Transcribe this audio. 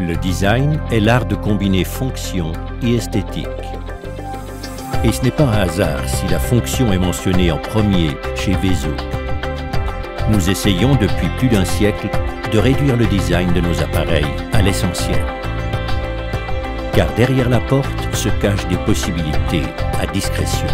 Le design est l'art de combiner fonction et esthétique. Et ce n'est pas un hasard si la fonction est mentionnée en premier chez Vezo. Nous essayons depuis plus d'un siècle de réduire le design de nos appareils à l'essentiel. Car derrière la porte se cachent des possibilités à discrétion.